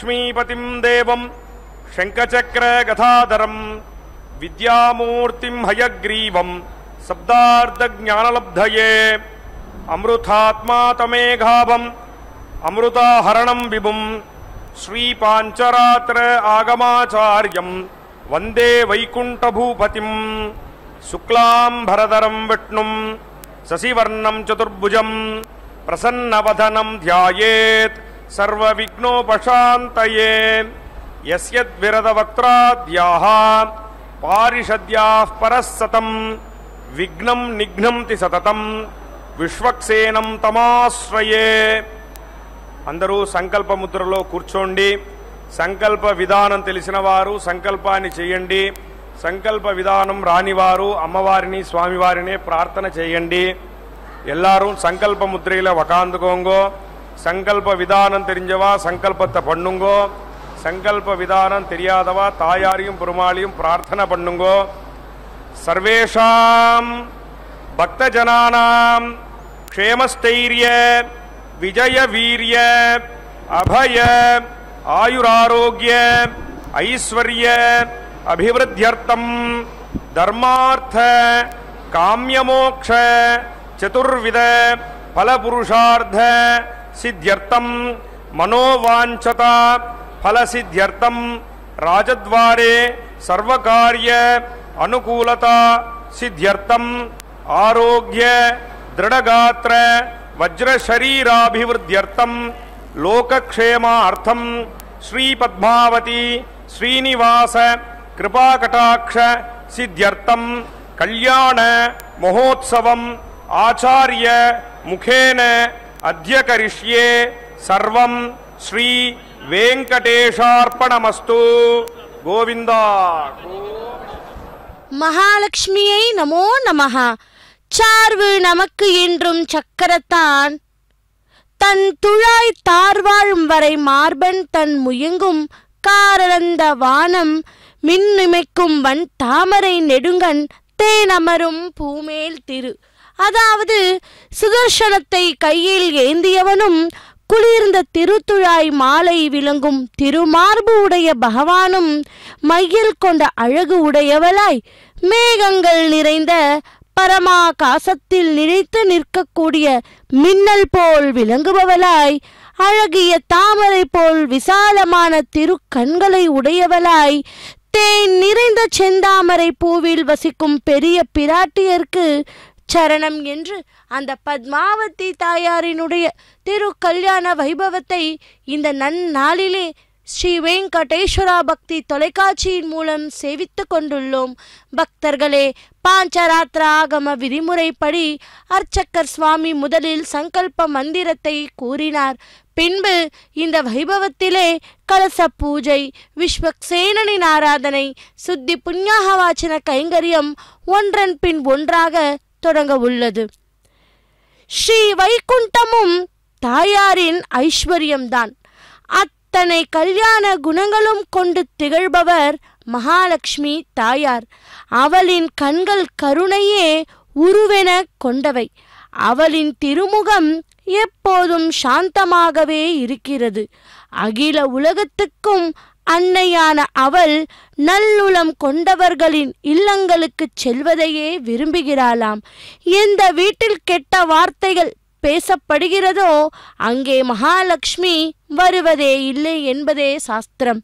लक्ष्मीपतिं देवं शङ्खचक्रगथाधरम् विद्यामूर्तिं हयग्रीवं शब्दार्धज्ञानलब्धये अमृतात्मा तमेघाभम् अमृताहरणं विभुम् श्रीपाञ्चरात्र आगमाचार्यम् वंदे वैकुण्ठभूपतिम् शुक्लाम्भरधरं विष्णुम् शशिवर्णं चतुर्भुजम् प्रसन्नवदनं ध्यायेत्। సర్వ విఘ్నోపశాంతయే సర్వవిఘ్నోపశాంతయే యస్యద్విరదవక్త్రాద్యాः పారిషద్యా పరస్సతం విఘ్నం నిఘ్నంతి సతతం విశ్వక్సేనం తమాశ్రయే. అందరూ సంకల్పముద్రలో కూర్చోండి. సంకల్ప విధానం తెలిసిన వారు సంకల్పాన్ని చేయండి. సంకల్ప విధానం రానివారు అమ్మవారిని స్వామివారినే ప్రార్థన చేయండి. ఎల్లారూ సంకల్ప ముద్రలో ఒకాందుకోంగో சங்கல்ப விதானம் தெரிஞ்சவா சங்கல்பத்தை பண்ணுங்கோ. சங்கல்ப விதானம் தெரியாதவா தாயாரையும் பெருமாளையும் பிரார்த்தனை பண்ணுங்கோ. சர்வேஷாம் பக்தஜனானாம் க்ஷேமஸ்தைரிய விஜய வீரிய அபய ஆயுராரோக்கிய ஐஸ்வர்ய அபிவிருத்தியர்த்தம் தர்மார்த்த காமியமோக்ஷ सिद्ध्यर्थम मनोवांछता फल सिद्ध्यर्थम राजद्वारे सर्वकार्य अनुकूलता सिद्ध्यर्थम आरोग्य, दृढ़गात्र वज्रशरीराभिवृद्ध्यर्थम लोकक्षेमार्थम श्री पद्मावती श्रीनिवास, कृपाकटाक्ष सिद्ध्यर्थम कल्याण महोत्सव आचार्य, मुखेन अद्य करिष्ये सर्वं श्री वेङ्कटेशार्पणमस्तु। गोविन्दा। மகாலட்சுமியை नमो नमः। சார்வு நமக்கு என்றும் சக்கரத்தான் தன் துழாய் தார்வாழும் வரை மார்பன் தன் முயங்கும் காரந்த வானம் மின்னுமைக்கும் வன் தாமரை நெடுங்கன் தேனமரும் பூமேல் திரு அதாவது சுதர்சனத்தை கையில் ஏந்தியவனும் குளிர்ந்த திருத்துழாய் மாலை விளங்கும் திருமார்பு உடைய பகவானும் மையில் கொண்ட அழகு உடையவளாய் மேகங்கள் நிறைந்த பரமாகாசத்தில் நிலைத்து நிற்கக்கூடிய மின்னல் போல் விளங்குபவளாய் அழகிய தாமரை போல் விசாலமான திருக்கண்களை உடையவளாய் தேன் நிறைந்த செந்தாமரை பூவில் வசிக்கும் பெரிய பிராட்டியர்க்கு சரணம் என்று அந்த பத்மாவதி தாயாரினுடைய திருக்கல்யாண வைபவத்தை இந்த நன்னாளிலே ஸ்ரீ வெங்கடேஸ்வரா பக்தி தொலைக்காட்சியின் மூலம் சேவித்து கொண்டுள்ளோம். பக்தர்களே பாஞ்சராத்திர ஆகம விதிமுறைப்படி அர்ச்சக்கர் சுவாமி முதலில் சங்கல்ப மந்திரத்தை கூறினார். பின்பு இந்த வைபவத்திலே கலச பூஜை விஸ்வக்சேனனின் ஆராதனை சுத்தி புண்ணியாகவாச்சின கைங்கரியம் ஒன்றன் பின் ஒன்றாக தொடங்க உள்ளது. ஸ்ரீ வைகுண்டமும் தாயாரின் ஐஸ்வர்யம்தான். அத்தனை கல்யாண குணங்களும் கொண்டு திகழ்பவர் மகாலட்சுமி தாயார். அவளின் கண்கள் கருணையே உருவென கொண்டவை. அவளின் திருமுகம் எப்போதும் சாந்தமாகவே இருக்கிறது. அகில உலகத்துக்கும் அன்னையான அவள் நல்லுளம் கொண்டவர்களின் இல்லங்களுக்குச் செல்வதையே விரும்புகிறாளாம். எந்த வீட்டில் கெட்ட வார்த்தைகள் பேசப்படுகிறதோ அங்கே மகாலட்சுமி வருவதே இல்லை என்பதே சாஸ்திரம்.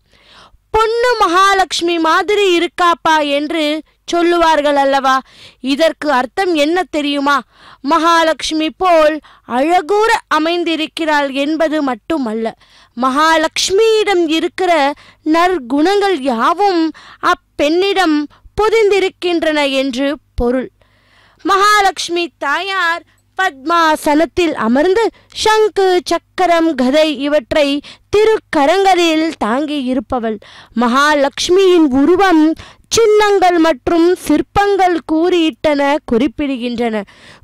பொண்ணு மகாலட்சுமி மாதிரி இருக்காப்பா என்று சொல்லுவார்கள் அல்லவா? இதற்கு அர்த்தம் என்ன தெரியுமா? மகாலட்சுமி போல் அழகூற அமைந்திருக்கிறாள் என்பது மட்டுமல்ல. மகாலட்சுமியிடம் இருக்கிற நற்குணங்கள் யாவும் அப்பெண்ணிடம் பொதிந்திருக்கின்றன என்று பொருள். மகாலட்சுமி தாயார் பத்மாசனத்தில் அமர்ந்து சங்கு சக்கரம் கதை இவற்றை திருக்கரங்களில் தாங்கி இருப்பவள் மகாலட்சுமியின் உருவம் சின்னங்கள் மற்றும் சிற்பங்கள் கூறியிட்டன குறிப்பிடுகின்றன.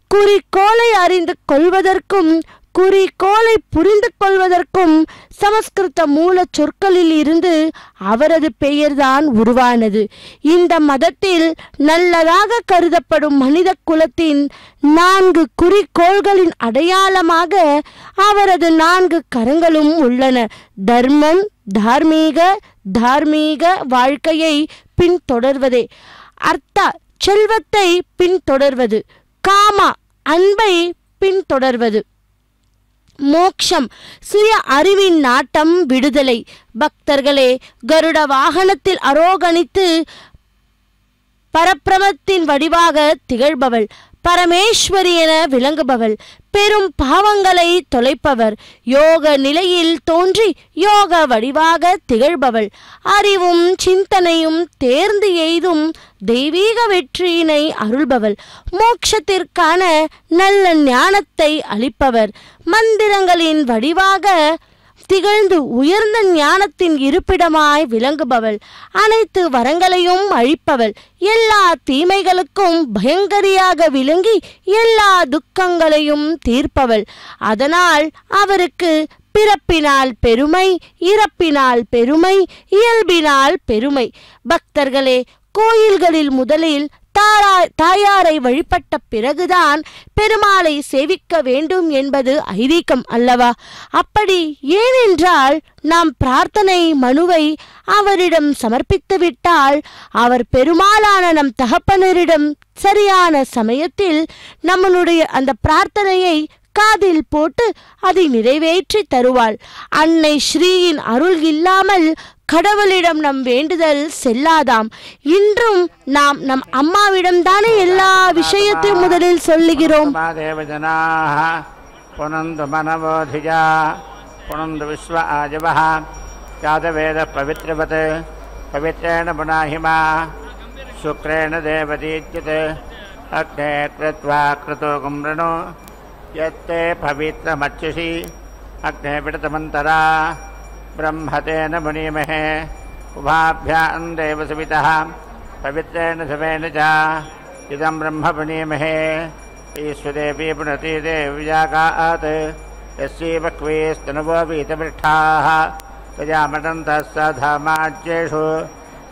குறிக்கோளை அறிந்து கொள்வதற்கும் குறிக்கோளை புரிந்து கொள்வதற்கும் சமஸ்கிருத மூல சொற்களில் இருந்து அவரது பெயர்தான் உருவானது. இந்த மதத்தில் நல்லதாக கருதப்படும் மனித குலத்தின் நான்கு குறிக்கோள்களின் அடையாளமாக அவரது நான்கு கரங்களும் உள்ளன. தர்மம் தார்மீக தார்மீக வாழ்க்கையை பின்தொடர்வதே. அர்த்தா செல்வத்தை பின்தொடர்வது. காமா அன்பை பின்தொடர்வது. மோக்ஷம் சுய அறிவின் நாட்டம் விடுதலை. பக்தர்களே கருட வாகனத்தில் அரோகணித்து பரப்பிரமத்தின் வடிவாக திகழ்பவள். பரமேஸ்வரி என விளங்குபவள். பெரும் பாவங்களை தொலைப்பவர். யோக நிலையில் தோன்றி யோக வடிவாக திகழ்பவள். அறிவும் சிந்தனையும் தேர்ந்து எய்தும் தெய்வீக வெற்றியினை அருள்பவள். மோட்சத்திற்கான நல்ல ஞானத்தை அளிப்பவர். மந்திரங்களின் வடிவாக திகழ்ந்து உயர்ந்த ஞானத்தின் இருப்பிடமாய் விளங்குபவள். அனைத்து வரங்களையும் அழிப்பவள். எல்லா தீமைகளுக்கும் பயங்கரியாக விளங்கி எல்லா துக்கங்களையும் தீர்ப்பவள். அதனால் அவருக்கு பிறப்பினால் பெருமை இறப்பினால் பெருமை இயல்பினால் பெருமை. பக்தர்களே கோயில்களில் முதலில் தாரா தாயாரை வழிபட்ட பிறகுதான் பெருமாளை சேவிக்க வேண்டும் என்பது ஐதீகம் அல்லவா? அப்படி ஏனென்றால் நாம் பிரார்த்தனை மனுவை அவரிடம் சமர்ப்பித்துவிட்டால் அவர் பெருமாளான நம் தகப்பனரிடம் சரியான சமயத்தில் நம்மளுடைய அந்த பிரார்த்தனையை காதில் போட்டு அதை நிறைவேற்றி தருவாள் அன்னை ஸ்ரீயின் அருள் இல்லாமல் கடவுளிடம் நம் வேண்டுதல் செல்லாதாம் இன்றும் நாம் நம் அம்மாவிடம் தானே எல்லா விஷயத்தையும் முதலில் சொல்லுகிறோம் देवजनाः पुनन्तु मनवोधिजा पुनन्तु विश्व आजवः यादवेदः पवित्रवत् पवित्रेण पुनाहिमा शुक्रेण देवदीच्यते अग्ने कृत्वा कृतो गुम्रणो यत्ते पवित्रमर्चिषि अग्ने विडतमन्तरा ब्रह्मतेन मुनीमहे। उभाभ्यां देवसवितः पवित्रेण समेन च। ब्रह्म पुनीमहे ईश्वरेऽपि पुनति देव्याकात् यस्यैवक्वेस्तनुवो वीतपृष्ठाः प्रजामटन्तः स धामाज्येषु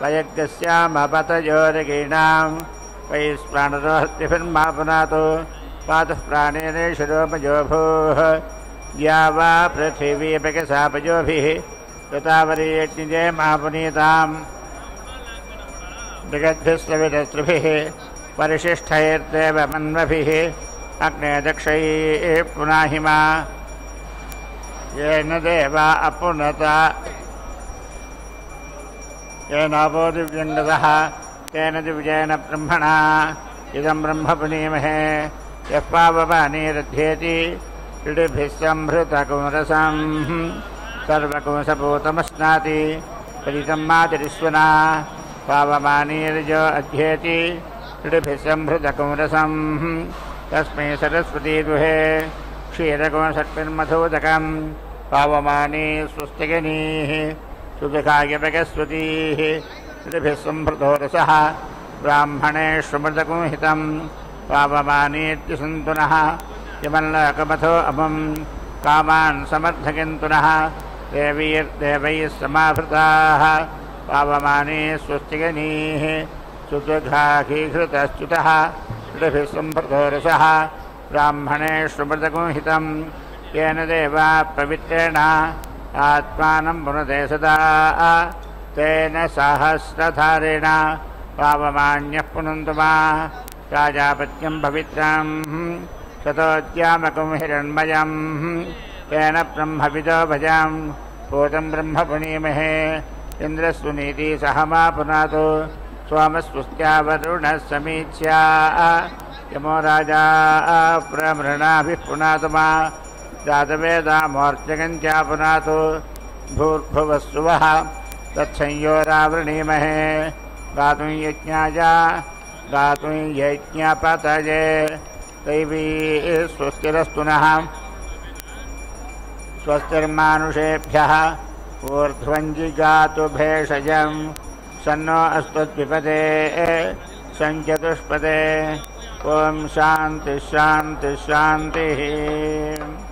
वयज्ञस्यामपतयोरगीणां हस्तिभिर्मा पुनातु पातः प्राणेनेषु रोमजो भूः या वा पृथिवीपकसापयोभिः कृतावरीयज्ञे मा पुनीताम् जगद्भिस्रविरस्त्रिभिः परिशिष्टैर्देव अग्ने दक्षैः पुनाहिमा येन देवा अपुनता येनापो दिव्यङ्गतः तेन दिव्येन ब्रह्मणा। इदं ब्रह्म पुनीमहे। यः पावपानीरध्येति इडिभिः सम्भृतकुमरसं सर्वकुमसपूतमश्नाति परितं मातिरिस्वना पावमानीर्जो अध्येति इडिभिः सम्भृतकुमरसं तस्मै सरस्वती दुहे क्षीरकुमषट्पिन्मधोदकं पावमानी पावमानीत्यसन्तु नः यमल्लकमथो अमुं कामान् समर्थयन्तु नः देवीर्देवैः समाभृताः पावमाने स्वस्तिगनीः रसः ब्राह्मणेष्वमृतकुंहितं येन देवा पवित्रेण आत्मानं पुनते सदा तेन सहस्रधारेण पावमान्यः पुनन्तु मा राजापत्यं पवित्रम् शतोद्यामकं हिरण्मयम् तेन ब्रह्मविदो भजां भूतं ब्रह्म पुनीमहे इन्द्रस्वनीति सह मा पुनातु सोमस्वस्त्यावरुणः समीच्या। यमो राजा, प्रमृणाभिः पुनातु मा जातवेदामोर्जगञ्चा पुनातु, भूर्भुवस्सुवः, तत्संयोरावृणीमहे, गातुं यज्ञाय। गातुं यज्ञपतये दैवी स्वस्तिरस्तु नः स्वस्तिर्मानुषेभ्यः ऊर्ध्वञ्जिगातु भेषजं सन्नो अस्त्वद्विपदे सञ्चतुष्पदे। ॐ शान्तिः शान्तिः शान्तिः।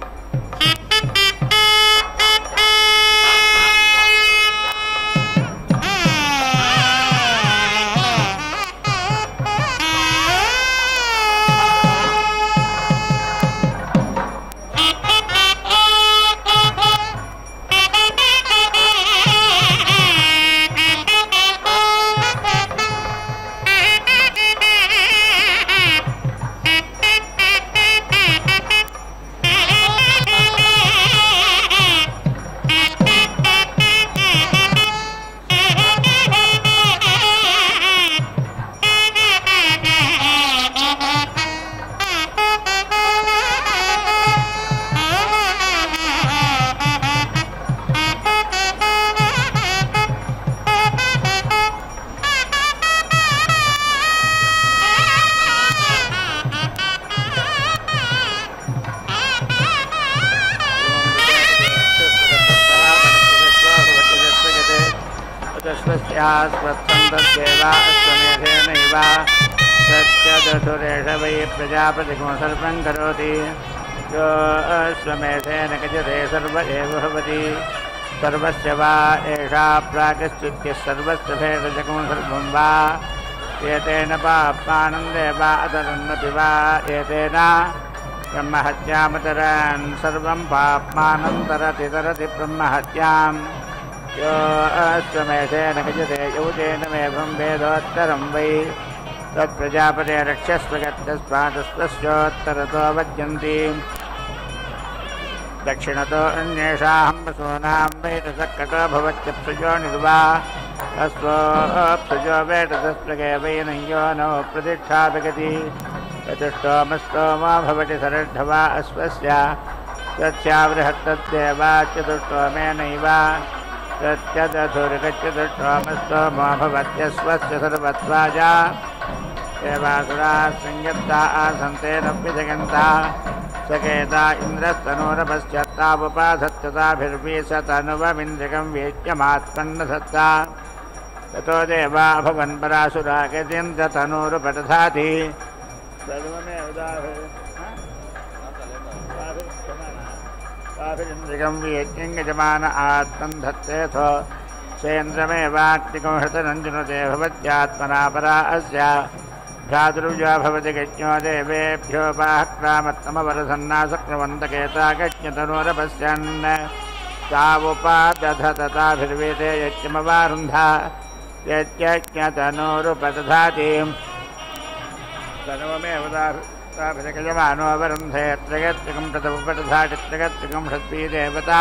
प्रजापतिगो सर्वं करोति। यो अश्वमेधेन गजते सर्व एव भवति सर्वस्य वा एषा प्रागश्चित्यः सर्वस्य भेदजगं सर्वं वा। एतेन पाप्मानन्दे वा अतरन्नपि वा। एतेन ब्रह्महत्यामतरन् सर्वं पाप्मानन्तरति तरति ब्रह्महत्याम्। यो अश्वमेधेन गजते यौतेन मेघं वेदोत्तरं वै। तत्प्रजापते रक्षस्व गत्यस्वातस्वस्योत्तरतो वज्यन्ति दक्षिणतो अन्येषां वसूनां वैतसक्कटो भवत्यप्सुजो निर्वा। वैनं नो प्रतिष्ठा विगति चतुष्टोमस्तोमो भवति सरड्ढवा अश्वस्य। तस्यावृहत्तद्देवा चतुष्टोमेनैव। प्रत्यदधुर्गच्चतुष्टोमस्तोमो भवत्यश्वस्य सर्वत्वाजा। देवासुराः संयत्ता आसन्तेनप्यजगन्ता सकेता इन्द्रस्तनूरपश्चात्तावुपाधत्तताभिर्वीसतनुवमिन्द्रिकं वेद्यमात्मन्नधत्ता ततो देवा भवन् परासुरा गजेन्द्रतनूरुपदधाति। सर्वमेव दाभिरिन्द्रिकं वेद्यं यजमान आत्मन् धत्तेऽथ सेन्द्रमेवात्मिकं हृतनञ्जुनुते भवत्यात्मना परा अस्य भ्रातृजा भवति गज्ञो देवेभ्यो बाह्क्रामत्तमवरसन्नासक्रमन्तकेता गज्ञतनोरपश्यन् तावुपादधतताभिर्वेदे यज्ञमवारुन्धा यज्ञतनोरुपदधाति तनुवमेव ताभिरगजमानोऽवरुन्धे त्रयत्रिकं तदुपदधाटित्रयत्रिकं षड्वी देवता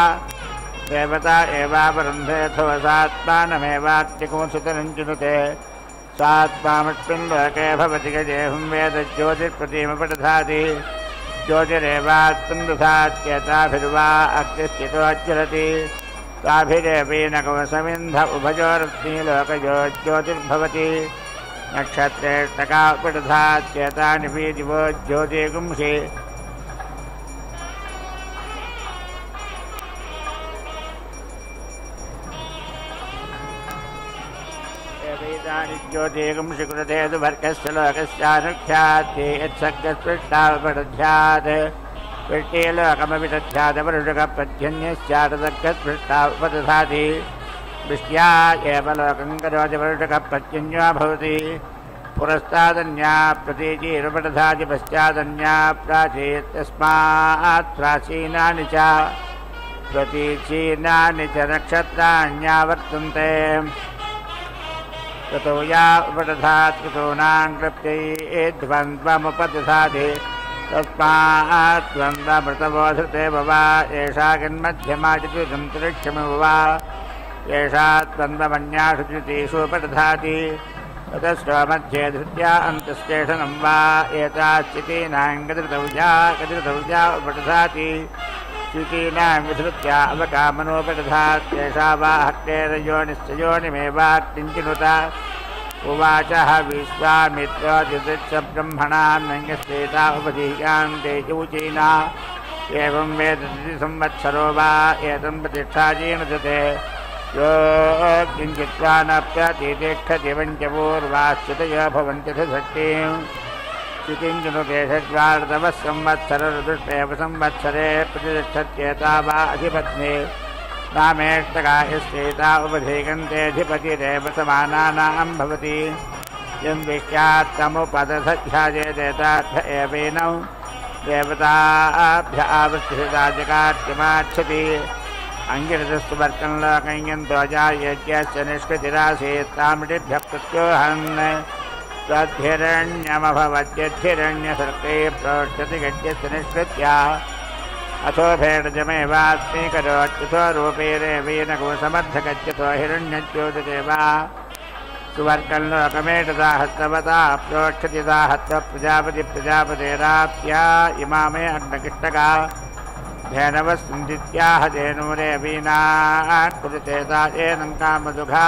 देवता एवावरुन्धेऽथो सात्मानमेवात्तिकोंसुतरञ्जुनुते सात्मामस्मिन् लोके भवति गजेहुं वेद ज्योतिर्प्रतिमपदधाति ज्योतिरेवात्मन् दधात्यताभिर्वा अग्निश्चितोच्चरति ताभिरेवीनकवसमिन्ध उभयोरग्निलोकयो ज्योतिर्भवति नक्षत्रेष्टका उपदधात्यतानि दिवो ज्योतिगुंसि ज्योतिगं स्वीकृते तु यत्सर्गस्पृष्टावपदध्यात् वृष्टिलोकमपि तथ्यादवरुषकप्रत्यन्यस्यादसर्गस्पृष्टावपदधाति वृष्ट्या एव लोकं करोति वरुषकप्रत्यन्यो भवति। पुरस्तादन्या पश्चादन्या प्राचीनानि च। प्रतीचीनानि च ततो या उपदधात् कृतोनां कृप्यैद्वन्द्वमुपदधाति तस्मात् द्वन्द्वमृतबोधृते वा। एषा मध्ये धृत्या अन्तस्तेषणं वा एताश्चितीनां गतिर्दौजा उपदधाति। चितीनां विधृत्या अवकामनोपदधात्येषा वा हक्तेरयोनिश्चयोनिमेवात्किञ्चिनुत उवाचः विश्वामित्रोजिदृक्ष ब्रह्मणां उपधीयान्ते एवं वेदति संवत्सरो वा एतं प्रतिष्ठाजीन दते यो किञ्चित्वा न प्रतिष्ठति पञ्चपूर्वाश्चितयो भवन्ति चितिञ्जनुते षड्वार्धवः संवत्सरदृष्टेव संवत्सरे प्रतिष्ठत्येता वा अधिपत्नी नामेष्टकायश्चेता उपधीगन्तेऽधिपतिरेव समानानां भवति यं विख्यात्तमुपदध्यायेदेतार्थ एवेनौ अङ्गिरतस्तु निष्कृतिरासीत् प्रत्योहन्। तद्धिरण्यमभवद्यद्धिरण्यसर्गे प्रोष्यति गद्यस्य निष्कृत्या अथो भेडजमेवास्मीकरोच्युतो रूपेरेवेन गोसमर्थगच्छतो हिरण्यज्योतिदेवा। सुवर्कल्लोकमेटदा हस्तवता प्रोक्षतिदा हस्त प्रजापति प्रजापतेराप्या इमा मे अग्नकिष्टका। धेनवस्मिन्द्याह धेनूरे कुरुतेता एनं कामदुघा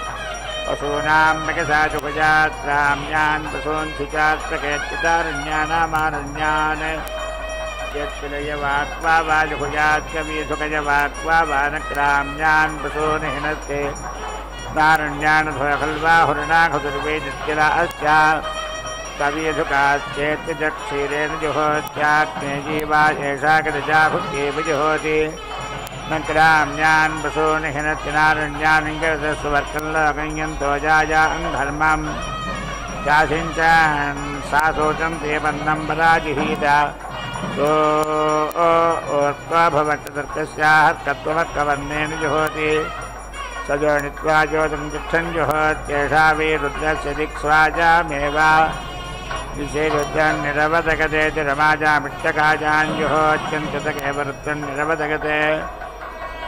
पशूनां मिकसा जुकुजात् पशून्सु पसून् यत्पिलयवाक्वा सकेत्यारण्यानामारण्यान् यत्कुलय वा लुखुजात् कविसुखय वा न क्राम्यान् पसून् हिनस्य दारण्यान्वा हुरुणाखदुर्वे जत्किला अस्या कविसुखाश्चेत् दक्षीरेण जुहोत्यात्म्यजा जुहोति। नक्राम्यान् पशून् हिनत्ति नारण्यानिङ्गसुवर्कल्लोकञ्यन्तो जायान् धर्मम् चासिञ्चान् सा शोचं ते बन्धं पराजिहीता सो ओर्त्वा भवत्तर्कस्याः कत्वमर्कवर्णेन जुहोति। सजोनित्वा ज्योतिं तिष्ठन्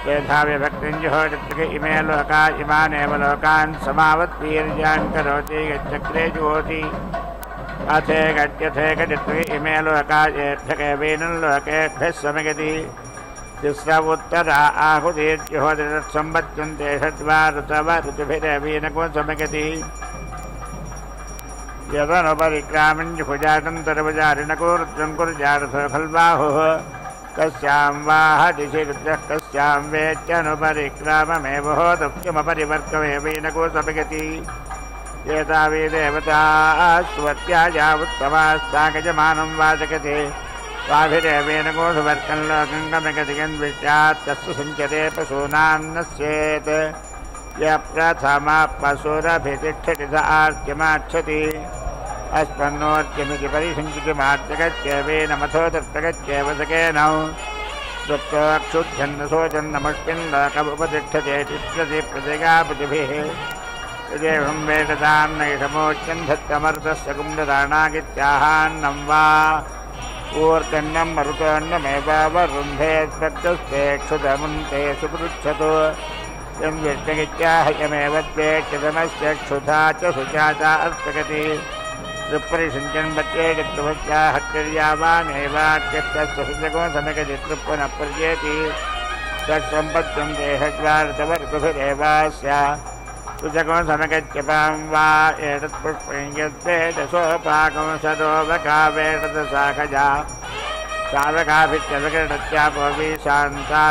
जुहोत्यन्ततकेव रुद्रन् निरवदगते वेधा विभक्तिं जुहोत्यक इमे लोका इमानेव लोकान् समावत्वीर्यान् करोति गच्चक्रे जुहोति अथे गत्यथे गजत्वे इमे लोका एद्धकेवेन लोकेभ्यः समगति। तिस्रवुत्तरा षड्वा ऋतव कस्यां वाह दिशि रुद्रः कस्यां वेत्यनुपरिक्राममेव होदुक्यमपरिवर्तमेवेनको समगति एतावे देवता स्वत्याजावुत्तमास्तागजमानं वाचकते स्वाभिरेवेन गोधुवर्कल्लोकङ्गमगतिगन्विष्यात् तस्य सञ्चरे पशूनान्नस्येत् य प्रथमा पशुरभितिष्ठति स आर्त्यमाच्छति अस्मन्नोर्त्यमिति परिसञ्चितिमार्त्यगत्येवेन मथो दत्तगत्येव सकेनौ दुःखोक्षुच्छन्नशोचन्नमुष्मिन् लोकमुपतिष्ठते तिष्ठति प्रतिगापतिभिः यदेवं वेददान्नैषमोच्यन् धत्तमर्तस्य कुण्डदानागित्याहान्नं वा। ऊर्तन्नं मरुतन्नमेवावरुन्धे स्पर्धस्ते क्षुधमुन्ते सुपृच्छतु। यं व्यक्तगित्याहयमेव त्वेक्षतमस्य क्षुधा च सुचाता अर्थगति। तृप्परिषञ्चन् मध्ये गत्वस्याः क्रियावानेवाक्यस्तस्य सुजगो समगति तृप्पनः पर्येति तत्सम्पत्तं देहद्वारतवर्तुभिरेवास्य सुजगो समगत्यपां वा एतत्पुष्पं यद्वेदसोपाकं सदोपकावेतदशाखजा सावकाभित्यवकृत्यापोऽपि शान्ता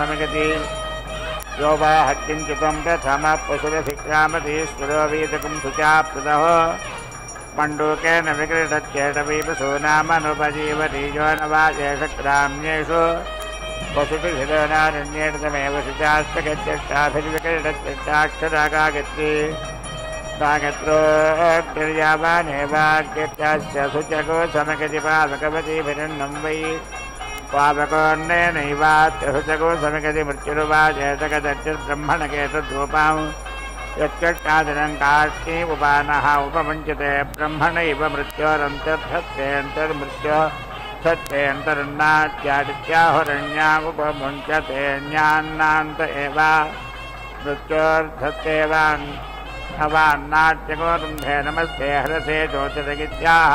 समगति यो वा हत्यञ्चितं प्रथमः पशुरभिक्रामतीश्वरो वीतकं शुचाप्तदः मण्डूकेन विक्रीडत्येटवीपशो नामनुपजीवति यो न वा वसुभिहितनारण्येणतमेव शुचास्तगत्यक्षाभिर्विक्रीडत्यक्षरागागत्ति शुचको वै। पावकोन्नेनैवात्यहुचको समगति मृत्युरुवाचेतकदर्चिर्ब्रह्मणकेतद्रूपां यत्कष्टादिनं कार्ष्णी उपानः उपमुञ्चते ब्रह्मणैव मृत्योरन्तर्धत्तेऽन्तर्मृत्यो धत्तेऽन्तर्नाट्यादित्याहुरण्यामुपमुञ्चते न्यान्नान्त एव। मृत्योर्धत्तेवान् अवान्नाट्यगोरुन्धे नमस्ते, हरसे ज्योतिरगित्याः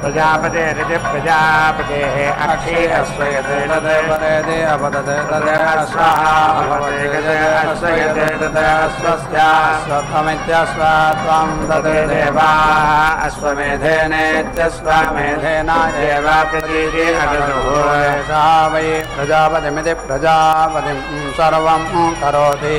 शान्त्यैः प्रजापतेरिति प्रजापतेः अक्षी अक्षीरस्वयते अपदते त्वं तदे देवाः अश्वमेधेनेत्यस्वमेधेन एव प्रतीति अगसुः एषा वै प्रजापतिमिति प्रजापतिं सर्वं करोति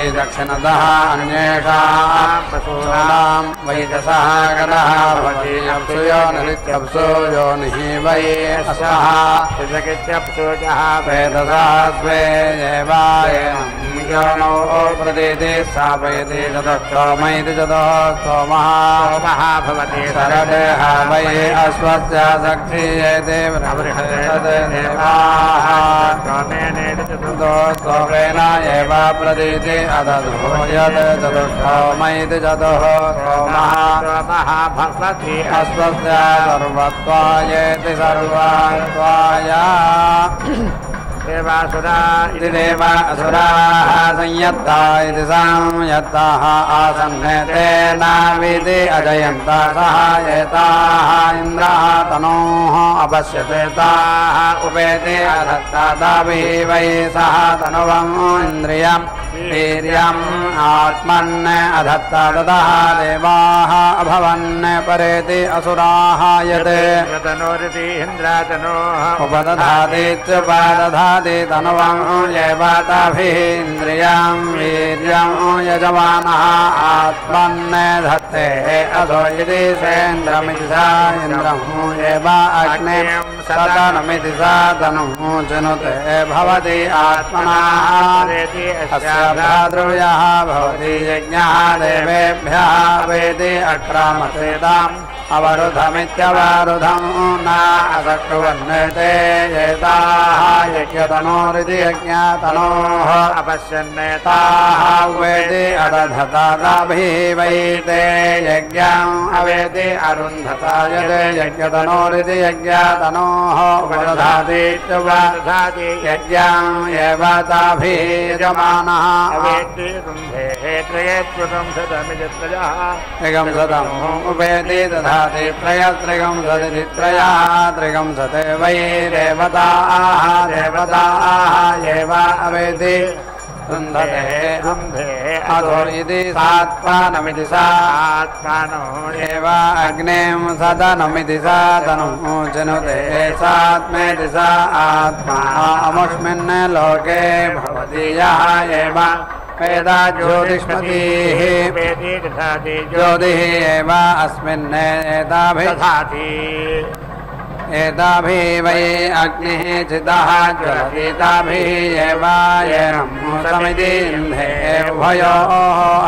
चिन्ति दक्षिणतः अन्येषां पशूनां वैदसः योनिः वै अस्वः सुजगित्यप्सूजः वेदसा स्वे एवायनो प्रदेति स्थापयति वै अश्वस्य देवाः प्रदीति अदधो यत् चतुष्टोमैति चतुः देवासुरा इति देव असुराः संयत्ता इति संयत्ताः आसन् तेनाविति अजयन्ता सहायताः इन्द्रः तनोः अपश्यते ताः उपेति अधत्ताभिः वै सह तनुवम् इन्द्रियम् वीर्यम् आत्मन् अधत्ता ततः देवाः अभवन् परेति असुराः यत् तनोरिति इन्द्रातनोः उपदधातीत्युपदधाति तनुवम् यवाताभिः इन्द्रियं वीर्यम् यजमानः आत्मन् धत्ते अधो यदि सेन्द्रमिति अग्ने सदनमिति सा चिनुते भवति भ्रातृव्यः भवति यज्ञः देवेभ्यः वेदि अक्रामते ताम् अवरुधमित्यवरुधं न असक्रुवन्नते एताः यज्ञतनोरिति यज्ञतनोः अपश्यन्नेताः ताः वेदि अदधताभिः वैते यज्ञाम् अवेति अरुन्धता यज्ञतनोरिति यज्ञातनोः वधाति च यज्ञाम् येवताभिजमानः त्रये त्रिगं सदभित्रयः त्रिगं स उपेति दधाति त्रयस्त्रिगं सतित्रयः त्रिगंसते वै देवताः देवताः एव अवेति रुन्धेः अधो इति सात्पानमिति सा आत्मानो एव अग्नें सदनमिति सादनं चिनुते सात्मेति सा आत्मा अमुष्मिन् लोके भवति यः एव वेदा ज्योतिष्मतीः दधाति ज्योतिः एव अस्मिन् एताभिः एताभिः अग्निः चितः समिति इन्धे उभयोः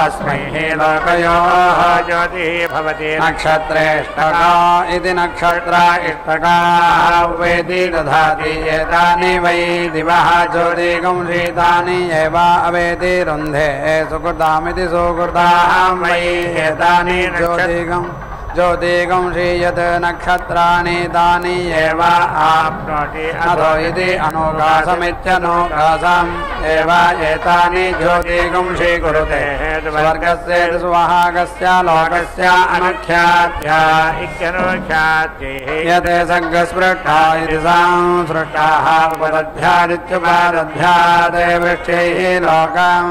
अस्मै लोकयोः ज्योतिः भवति नक्षत्रेष्टका इति नक्षत्र इष्टकाः वेदि दधाति एतानि वै दिवः ज्योतिकं शीतानि एव अवेति रुन्धे सुकृतामिति सुकृताः वै एतानि ज्योतिकम् ज्योतिकं श्रीयत् नक्षत्राणि तानि एव आप्नोति अथो इति अनोकाशमित्यनोकाशम् एव एतानि ज्योतिकं स्वीकुरुते स्वर्गस्य सुवहागस्य लोकस्य अनख्यात्या इत्यनोख्यात्येः यत् सर्गस्पृष्टा इति संसृष्टाः लोकम्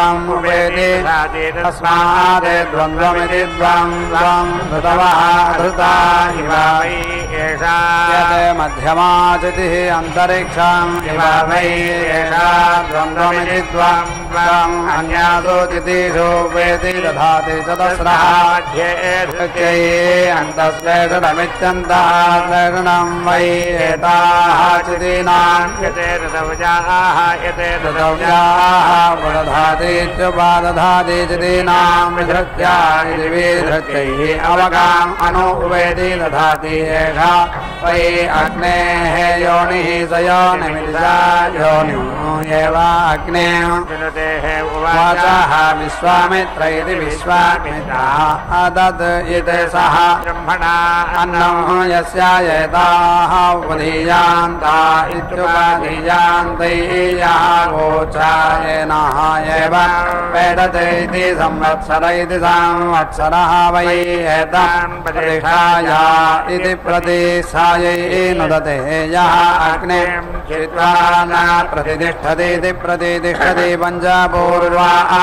स्माते द्वन्द्वमिति द्वन्द्वं धृतवः धृता शिवामयि एषा। मध्यमाचितिः अन्तरिक्षम् शिवामयिषा द्वन्द्वमिति द्वन्द्वम् वरम् अन्यासो तिथेषु वेति दधाति चतस्रा अन्तश्रणमित्यन्तः शरणं वै एताः यते धृतौजाः अवगाम् अनु उवेति दधाति एषा वै अग्नेः योनिः स वाचः विश्वामित्र इति विश्वामित्रः अदत् इति सः ब्रह्मणा यस्यायताः उपधीयान्ता इत्युपधीयान्तैयः गोचायनः एव वेदते इति संवत्सर इति संवत्सरः वै एतान् प्रतिष्ठाया इति प्रतिष्ठायै नुदते यः अग्ने चित्वा न प्रतिष्ठति इति प्रतिष्ठति पञ्चपूर्वाः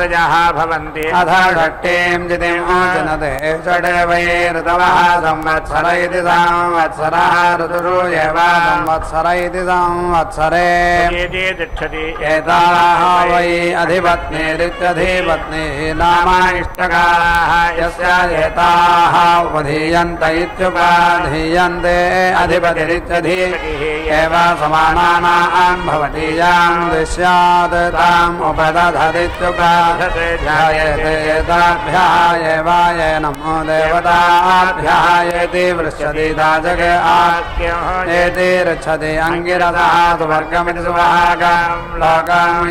ऋतयः भवन्ति। अथ षष्ठीं जितिं जनते षड् वै ऋतवः संवत्सर इति संवत्सरः ऋतुषु एव संवत्सर। इति संवत्सरे एताः वै अधिपत्नीरित्यधिपत्नी नाम इष्टकाः यस्य उपधीयन्त इत्युपधीयन्ते एव समानानां भवति यां दृश्यात् ताम् उपदधदित्युपध्यायते एताभ्यः एव ये नमो देवताभ्यः दाजग एति सुवर्गमिति सुभागम्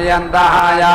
यन्तः या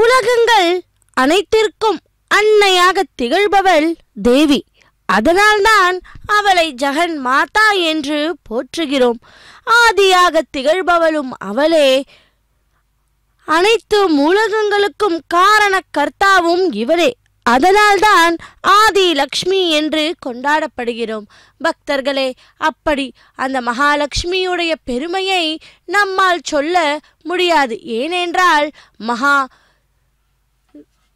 உலகங்கள் அனைத்திற்கும் அன்னையாக திகழ்பவள் தேவி. அதனால்தான் அவளை ஜெகன் மாதா என்று போற்றுகிறோம். ஆதியாக திகழ்பவளும் அவளே அனைத்து உலகங்களுக்கும் காரண கர்த்தாவும் இவரே அதனால்தான் ஆதி லக்ஷ்மி என்று கொண்டாடப்படுகிறோம். பக்தர்களே அப்படி அந்த மகாலட்சுமியுடைய பெருமையை நம்மால் சொல்ல முடியாது. ஏனென்றால் மகா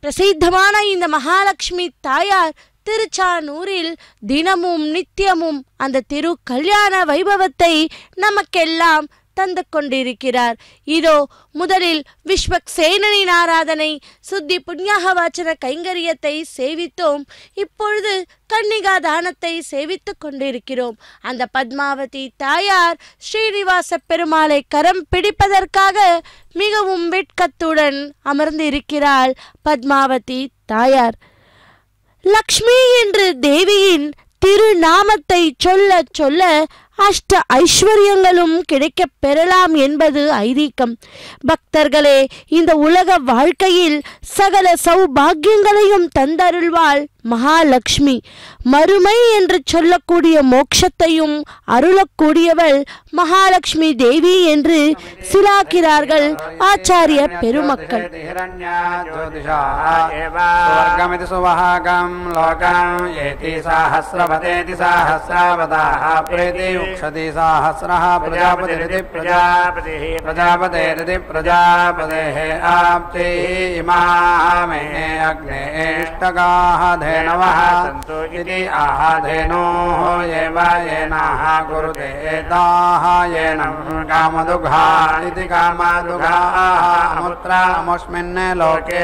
பிரசித்தமான இந்த மகாலட்சுமி தாயார் திருச்சானூரில் தினமும் நித்தியமும் அந்த திரு கல்யாண வைபவத்தை நமக்கெல்லாம் தந்து கொண்டிருக்கிறார். இதோ முதலில் விஸ்வக்சேனனின் ஆராதனை சுத்தி புண்ணியாக வாச்சன கைங்கரியத்தை சேவித்தோம். இப்பொழுது கன்னிகா தானத்தை சேவித்துக் கொண்டிருக்கிறோம். அந்த பத்மாவதி தாயார் ஸ்ரீனிவாச பெருமாளை கரம் பிடிப்பதற்காக மிகவும் வெட்கத்துடன் அமர்ந்திருக்கிறாள் பத்மாவதி தாயார். லக்ஷ்மி என்று தேவியின் திருநாமத்தை சொல்ல சொல்ல அஷ்ட ஐஸ்வர்யங்களும் கிடைக்கப் பெறலாம் என்பது ஐதீகம். பக்தர்களே இந்த உலக வாழ்க்கையில் சகல சௌபாகியங்களையும் தந்தருள்வாள். மகாலட்சுமி மறுமை என்று சொல்லக்கூடிய மோட்சத்தையும் அருளக்கூடியவள் மகாலட்சுமி தேவி என்று சிலாக்கிறார்கள் ஆச்சாரிய பெருமக்கள் स्वर्गमिति सुवहागम् लोकम् एति सहस्रवदेति सहस्रावदाः प्रेति उक्षति सहस्रः प्रजापतिरिति प्रजा प्रजापतिः प्रजापतेरिति प्रजापतेः आप्तिः इमाः मे धेनवः सन्तु इति आह धेनोः एव येनाः कुरुते ताः येनं कामदुघा इति कामादुघाः। अमुत्रामुस्मिन् लोके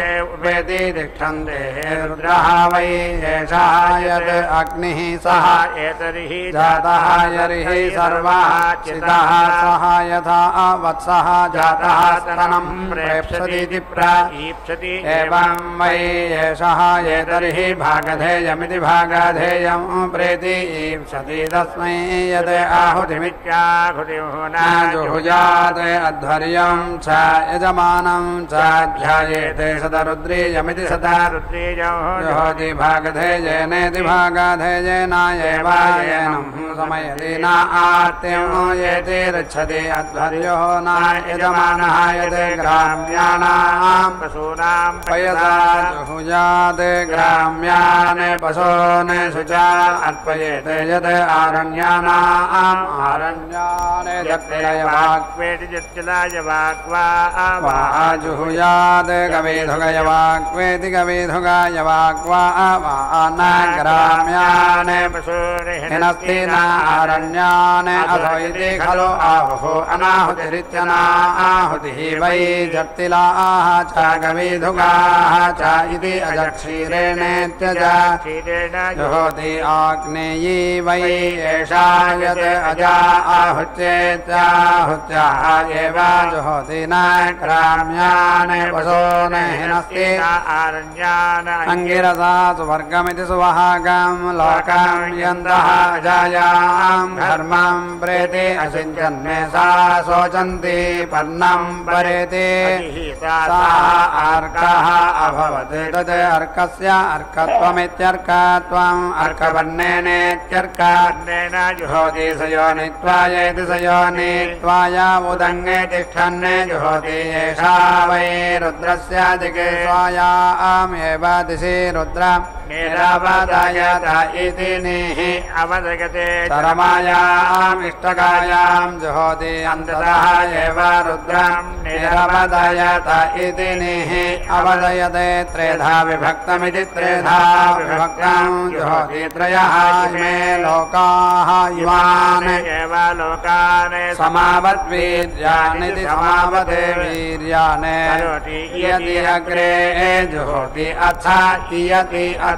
तिष्ठन्ते रुद्रः वै एषः यद् अग्निः सः। एतर्हि जातः यर्हि सर्वः चितः सः। यथा वत्सः जातः स्तनं प्रेप्सतीति प्र ईप्सति एवं वै एषः एतर्हि भा भागधेयमिति भागाधेयं प्रेति ईप्सति तस्मै यद् आहुतिमित्याहुतिमुहुना जुहुजात् अध्वर्यं च यजमानं च ध्यायेते सदरुद्रीयमिति सदा जुहोति भागधेयेनेति भागाधेयेनायेवायेनं समयति न आर्त्यं येति रक्षति अध्वर्यो न यजमानः यत् ग्राम्याणां पशूनां पयसा जुहुजात् ग्राम्यान् पशून् शुचा अर्पयेत् यत् आरण्यानाम् आरण्यान् जत्तिरयवाक् वाक्वेति वाक्वा जुहुयात् कवेधुगयवाक्वेति कवेधुगायवाक्वा वा न ग्राम्यान् हिनस्ति न आरण्यान् अथो खलु आहुः अनाहुतिरित्यनाहुतिः वै जत्तिलाः च कविधुगाः च इति अजक्षीरेणेत्यज जुहोति आग्नेयी वै एषा यत् अजा जुहोति न ग्राम्यान् पशून् हिनस्ति अङ्गिरसा सुवर्गमिति प्रेति असिञ्चन्मे सा शोचन्ति पर्णं परेति सा अर्कः अभवत् तद् अर्कस्य त्वमित्यर्क त्वाम् अर्कवर्णेनेत्यर्कार्णेन जुहोति जुहोतिषयो नित्वा येतिशयो नित्वायामुदङ्गे तिष्ठन्ने जुहोति एषा वै रुद्रस्यादिके त्वाया आमेव दिशि रुद्र। निरापदायत इति निः अवदगते सरमायाम् इष्टकायां जुहोति अन्ततः एव रुद्रं निरवदयत इति निः अवदयते त्रेधा विभक्तमिति त्रेधा विभक्तं जुहोति त्रयः इमे लोकाः इमान् एव लोकान् समावद्वीर्यानिति समावते वीर्यान् इयति अग्रे जुहोति अथ इयति अथ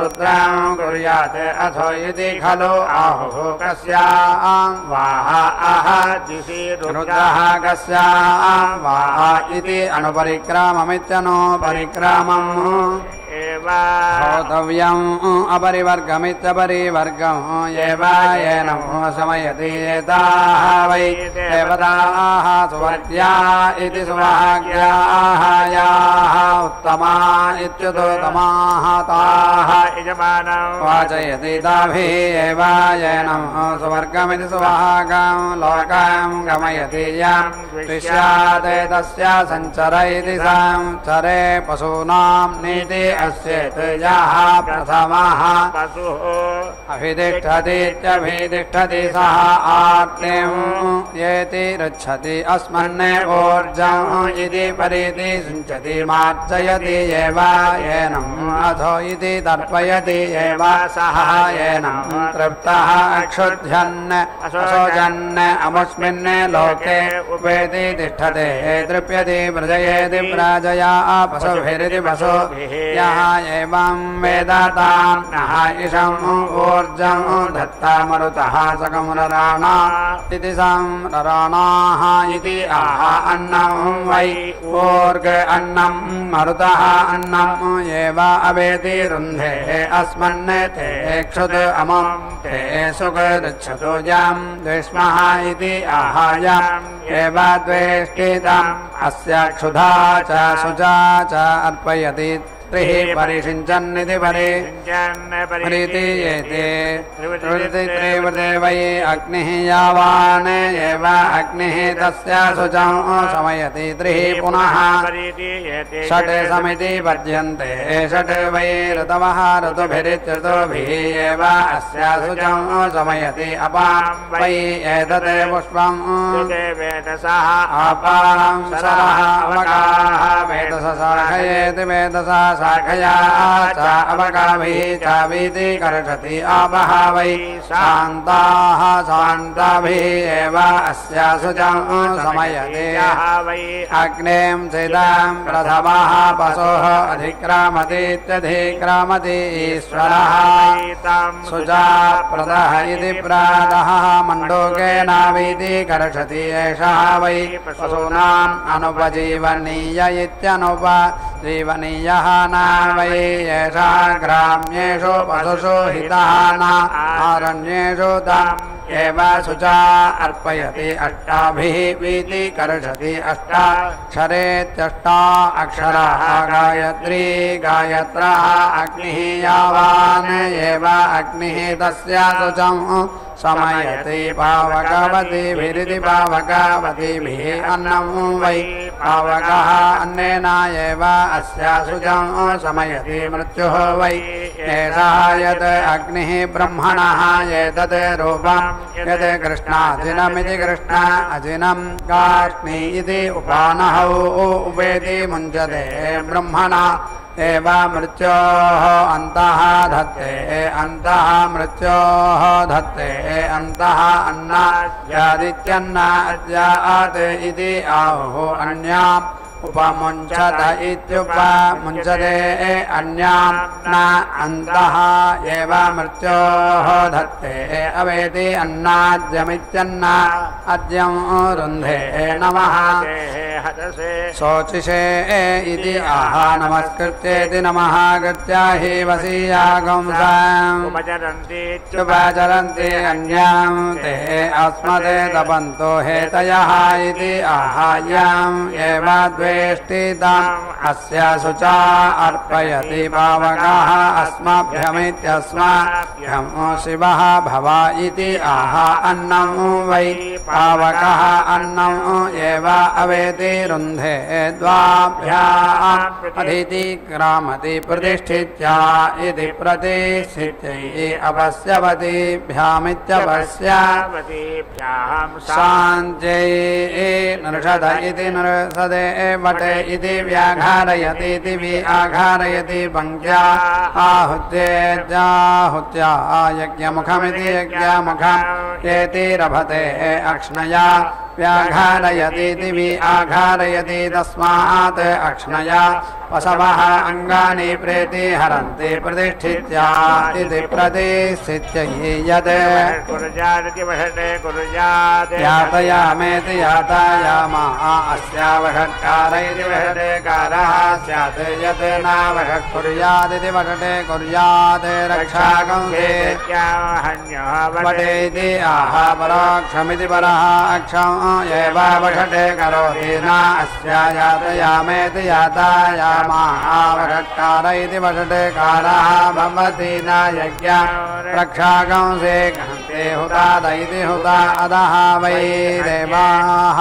रुद्रां कुर्यात् अथो इति खलु आहुः कस्यां वाह अह दिशि रुद्रः कस्यां वाह इति अनुपरिक्राममित्यनो परिक्रामम् एव होतव्यम् अपरिवर्गमित्यपरिवर्गम् एव येन समयति एताः वै देवताः सुवर्ग्या इति सुभाग्याः याः उत्तमा इत्युत्तमाः ताः यजमानौ वाचयति ताभिः एव येनं सुवर्गमिति सुभागं। लोकं गमयति यं। दृश्यात् तस्य सञ्चर इति संचरे पशूनां नीति अस्येत्। यः प्रथमः। पशुः अभितिष्ठतीत्यभितिष्ठति परिति अथो एव सः येनं तृप्तः क्षुध्यन् अशोचन् अमुस्मिन् लोके उपेति तिष्ठते। तृप्यति व्रजयेति प्राजया पशुभिरिति पशुभिः यः एवं वेद तां नः इषम् ऊर्जम् दत्ता मरुतः सकं नराणा इति। सं नराणाः इति आह अन्नं वै ऊर्ग अन्नं मरुतः अन्नम् एव अवेति रुन्धे। अस्मन् ते क्षुत अमं ते सुगच्छतु जाम् द्विष्मः इति आहायाम् एव द्वेष्टिताम् अस्य क्षुधा च शुचा च अर्पयति। त्रिः परिषिञ्चन्निति परि प्रीति एते त्रिवृते वै अग्निः यावान् एव अग्निः तस्य शुचम् शमयति त्रिः पुनः। षट् समिति पद्यन्ते। षट् वै ऋतवः ऋतुभिरित्यऋतुभिः एव अस्य शुचम् शमयति। अपां वै एतत् पुष्पम्। वेदसः। अपां सरः अवगाः वेदस शाखया च चावीति कर्षति आपः वै शान्ताः शान्ताभिः एव च समयते। वै अग्नें चिदां प्रथमः पशोः अधिक्रामतीत्यधिक्रामति ईश्वरः। सुजा प्रदः इति प्रातः मण्डूकेनावीति कर्षति एषः वै। पशूनाम् अनुपजीवनीय इत्यनुपजीवनीयः न वै एषः ग्राम्येषु पशुषु हितः न आरण्येषु तम् शुचा अर्पयति अष्टाभिः वीति कर्षति अष्टाक्षरेत्यष्टा अक्षराः गायत्री गायत्रः अग्निः यावान् एव अग्निः तस्य शुचं समयति पावकवतीभिरिति पावकवतीभिः वै पावकः अन्नेन एव अस्य शुचं समयति मृत्युः वै एषः यत् अग्निः ब्रह्मणः एतत् रूपम् यत् कृष्णाजिनमिति कृष्ण अजिनं कार्ष्णि इति उपानहौ उपेति मुञ्चते ब्रह्मणा एव मृत्योः अन्तः धत्ते अन्तः मृत्योः धत्ते अन्तः अद्यात् इति आहुः उपमुञ्चत इत्युपमुञ्चते अन्यां न अन्तः एव मृत्योः धत्ते अवेति अन्नाद्यमित्यन्न अद्यं रुन्धे नमः। शोचिषे इति आह नमस्कृत्येति नमः कृत्या हि वसीयागंसाम् उपचरन्ति अन्यां ते अस्मदे तपन्तो हेतयः इति एव शुचा अर्पयति पावकः अस्मभ्यमित्यस्माभ्यं शिवः भव इति आह अन्नं वै पावकः अन्नं एव अवेति रुन्धे द्वाभ्याम् अदिति क्रामति प्रतिष्ठित्या इति प्रतिष्ठित्यै अवश्यवतीभ्यामित्यवस्य शान्त्यै नृषद इति नृषदे वटे इति व्याघारयतीति वि व्याघारयति पङ्क्त्या आहुत्येत्याहुत्या यज्ञमुखमिति यज्ञमुखम् एति रभते अक्ष्णया व्याघारयतीति वि आघारयति तस्मात् अक्ष्णया पशवः अङ्गानि प्रेति हरन्ति प्रतिष्ठित्या इति प्रतिष्ठित्यै यत् कुरुजादिति वषटे कुरुजात् यातयामेति यातायामा अस्यावषट्कार इति वषटे कारः स्यात् यत् कुर्यादिति वषटे कुर्यात् आह परोक्षमिति परः अक्षम् एव वषटे करोति न अस्या यातयामेति यातायामा। वषट्कार इति वषटे भवति न यज्ञ रक्षाकंसे घन्ते हुताद इति हुता अधः वै देवाः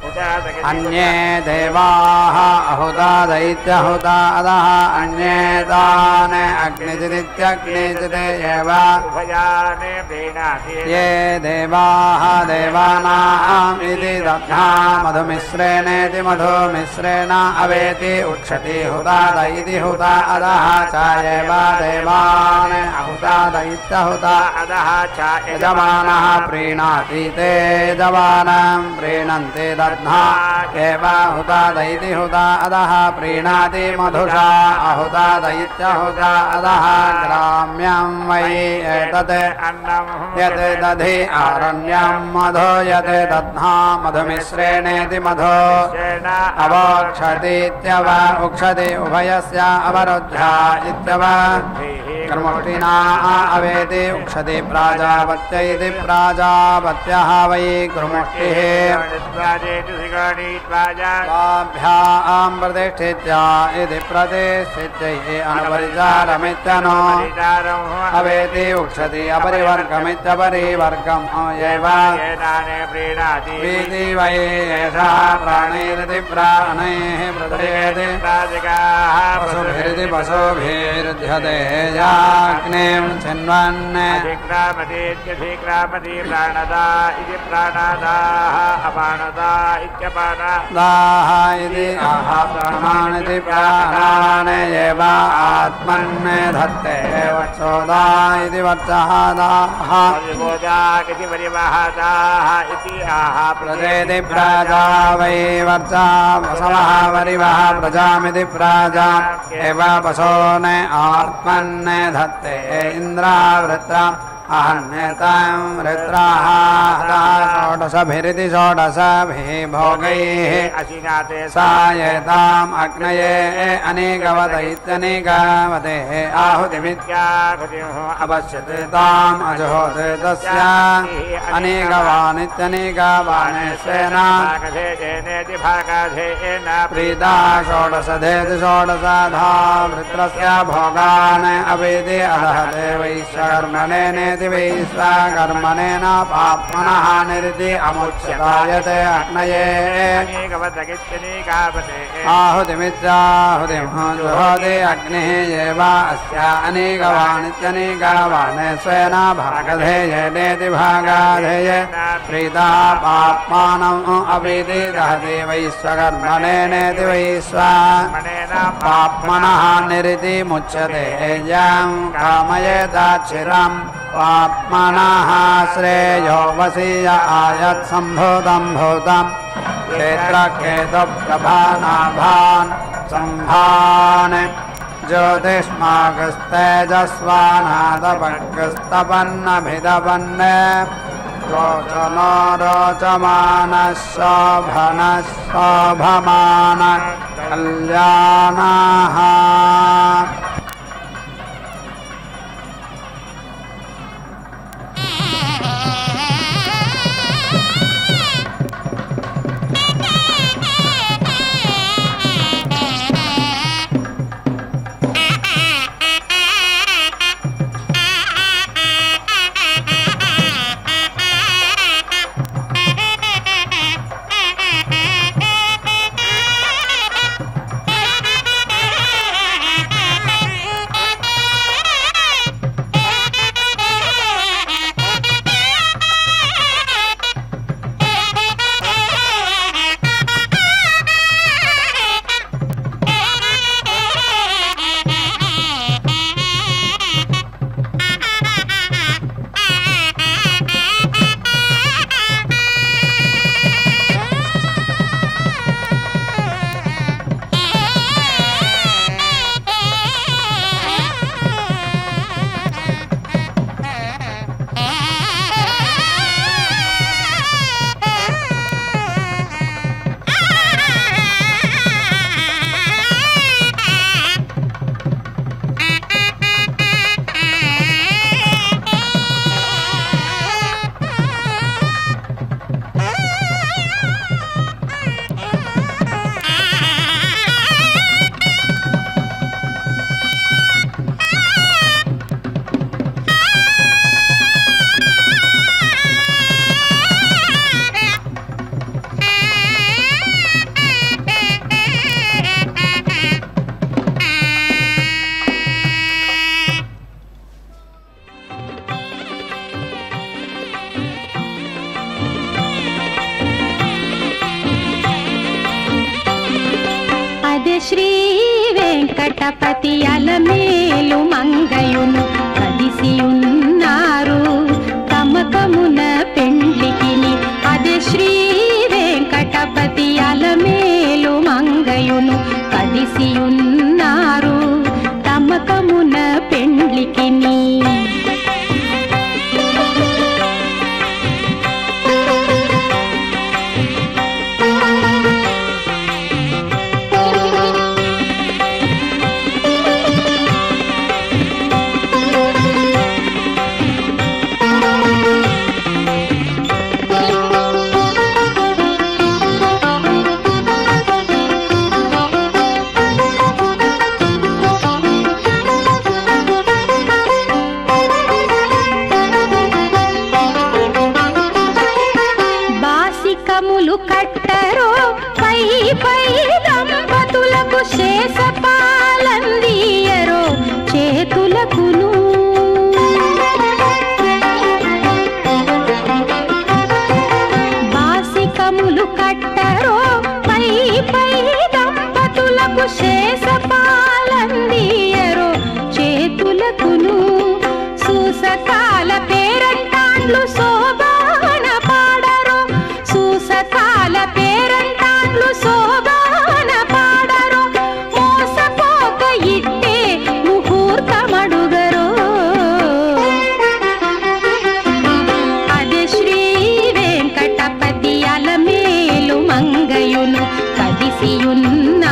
अन्ये देवाः अहुता दैत्यहुता अधः अन्ये तान् अग्निचिदित्यग्निचित् एव। ये देवाः देवानाम् इति दध्ना मधुमिश्रेणेति मधुमिश्रेण अवेति उक्षति हुताद इति हुता अधः च एव देवान् अहुता दैत्यहुता अधः च यजमानः प्रीणाति ते यजमानं प्रीणन्ति दध्ना एव हुता दैति हुता अधः प्रीणाति मधुषा अहुता दैत्यहुता अधः ग्राम्यं वै एतत् अन्नं यत् दधि आरण्यं मधु यत् दध्ना मधुमिश्रेणेति मधु। अवोक्षतीत्यव उक्षति उभयस्य अवरुद्ध्या इत्यव कर्मष्टिना अवेति उक्षति प्राजापत्य इति प्राजापत्यः वै कर्मष्टिः स्वाभ्यां प्रतिष्ठित्या इति प्रतिष्ठित्यै अनुपरिचारमित्यनो अवेति उक्षति अपरिवर्गमित्यपरिवर्गम् एव। वीति वै एषः प्राणैरिति प्राणैः प्रदयति। पशुभिरिति पशुभिर्ध्यते छिन्वन्। प्राणदा इति प्राणादाः अपानदा इत्यपाना दाः इति आहाप्रमाणिति प्राणान् एव आत्मन् धत्ते वक्षोदा इति वक्षः दाः परिभोजा इति परिवहदाः इति आह प्रजेति प्राजा वै वर्चा वसवः वरिवः प्रजामिति प्राजा एव पशो न आत्मन् धत्ते इन्द्रावृत्रा अहन्यतां वृत्राः षोडशभिरिति षोडशभिः भोगैः अशिनाते सायताम् अग्नये अनेकवत इत्यनेकवते आहुतिमित्या अपश्यते ताम् अजहोते तस्य अनेकवानित्यनेकवाणेश्वेन प्रीता षोडशधेति षोडशधा वृत्रस्य भोगान् अवेदि वैश्वकर्मणेनेति वैश्वकर्मणेन पाप्मनः निरिति अमुच्यतायते अग्नये। आहुतिमित्याहुतिमजुहोति अग्निः एव अस्य अनेकवानित्यनेकवाणे स्वेन भागधेयेनेति भागाधेय। प्रीता पाप्मानम् अवेदि दहति वैश्वकर्मणेनेति वैश्व पाप्मनः मुच्यते यं कामयेदाच्छिरम् पाप्मनः श्रेयो वसीय आयत् सम्भूतं भूतम् क्षेत्रकेतुप्रभानाभान् सम्भान्। ज्योतिष्मागस्तेजस्वानादपग्स्तपन्नभिदपन् रोचनो रोचमानः शोभनः शोभमान कल्याणाः Tía കരയുന്ന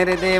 nerede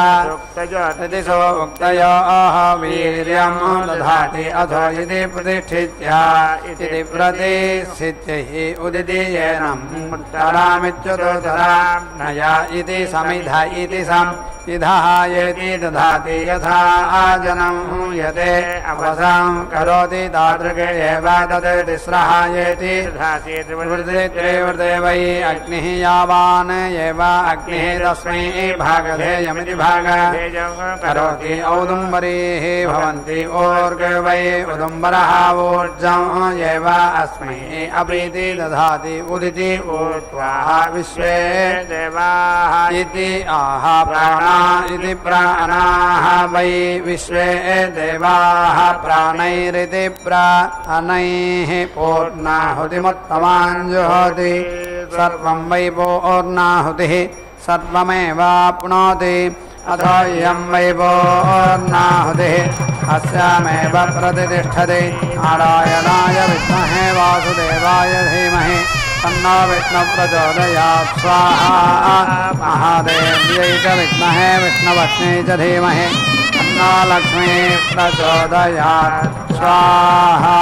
दिशो उक्तयो अहवीर्यम् दधाति अथो इति प्रतिष्ठित्य इति प्रतिष्ठित्यै उदिनम् नया इति समिध इति सम् इधः येति दधाति यथा जनं यते अवसां करोति तादृगे एव तत् वै अग्निः यावान् एव अग्निः तस्मै भागधेयमिति भाग। करोति औदुम्बरीः भवन्ति ऊर्ग वै उदुम्बरः ऊर्जम् एव अस्मै अपीति दधाति उदिति ऊर्ध्वा विश्वे देवाः इति आह प्राणा इति प्राणाः वै विश्वे देवाः प्राणैरिति प्राणैः पूर्णाहुतिमुत्तमाञ्जुहोति। सर्वं वै पूर्णाहुतिः सर्वमेवाप्नोति। अथो इयं वै पूर्णाहुतिः अस्यामेव प्रतिष्ठति। नारायणाय विद्महे वासुदेवाय धीमहि। तन्नो विष्णुप्रचोदयात् स्वाहा महादेव्यै च विद्महे विष्णुपत्न्यै च धीमहि तन्नो लक्ष्मी प्रचोदयात् स्वाहा